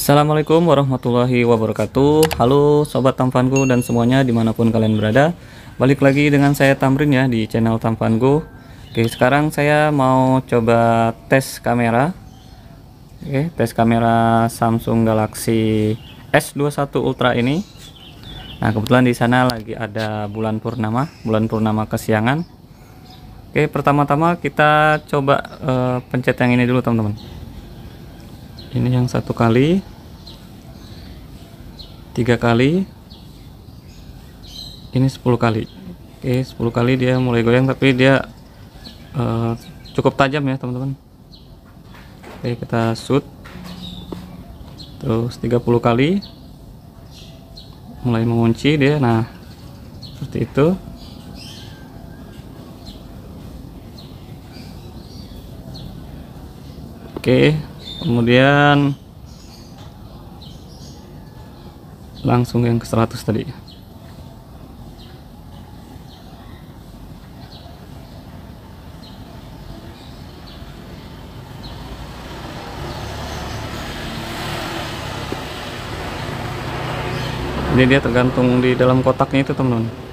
Assalamualaikum warahmatullahi wabarakatuh. Halo sobat tampanku dan semuanya di mana pun kalian berada. Balik lagi dengan saya Tamrin ya di channel tampanku. Oke sekarang saya mau coba tes kamera. Oke tes kamera Samsung Galaxy S21 Ultra ini. Nah kebetulan di sana lagi ada bulan purnama Bulan purnama kesiangan. Oke pertama-tama kita coba uh, pencet yang ini dulu teman-teman ini yang satu kali. Tiga kali. Ini 10 kali. Oke 10 kali dia mulai goyang tapi dia uh, cukup tajam ya teman-teman. Oke kita shoot. Terus 30 kali. Mulai mengunci dia. Nah seperti itu. Oke kemudian langsung yang ke 100 tadi. Ini dia tergantung di dalam kotaknya itu teman-teman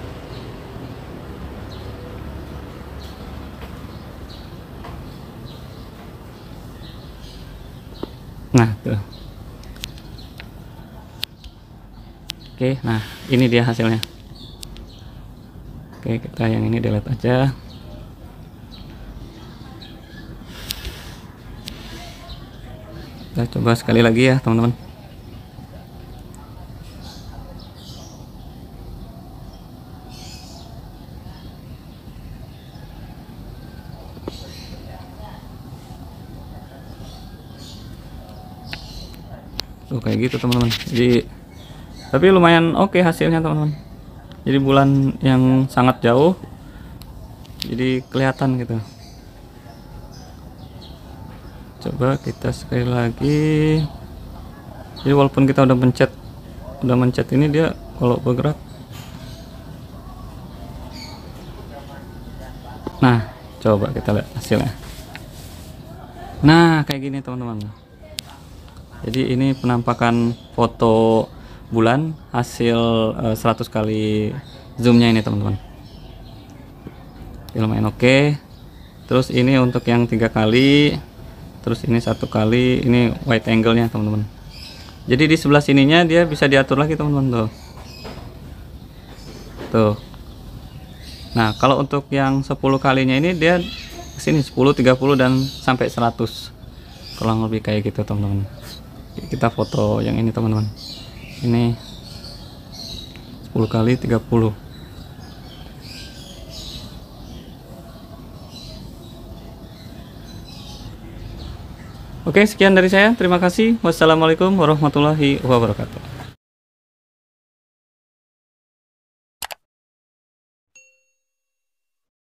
nah tuh. Oke nah ini dia hasilnya. Oke kita yang ini delete aja. Kita coba sekali lagi ya teman-teman tuh kayak gitu teman-teman. Jadi tapi lumayan oke okay hasilnya teman-teman. Jadi bulan yang sangat jauh jadi kelihatan gitu. Coba kita sekali lagi. Jadi walaupun kita udah mencet udah mencet ini dia kalau bergerak. Nah coba kita lihat hasilnya. Nah kayak gini teman-teman jadi ini penampakan foto bulan hasil uh, eh, 100 kali zoomnya ini teman-teman. Lumayan oke. Okay. terus ini untuk yang tiga kali terus ini satu kali ini wide angle nya teman-teman. Jadi di sebelah sininya dia bisa diatur lagi teman-teman tuh. Tuh. Nah kalau untuk yang 10 kalinya ini dia sini 10 30 dan sampai 100 kurang lebih kayak gitu teman-teman kita foto yang ini teman-teman. Ini 10 kali 30 Oke sekian dari saya. Terima kasih. Wassalamualaikum warahmatullahi wabarakatuh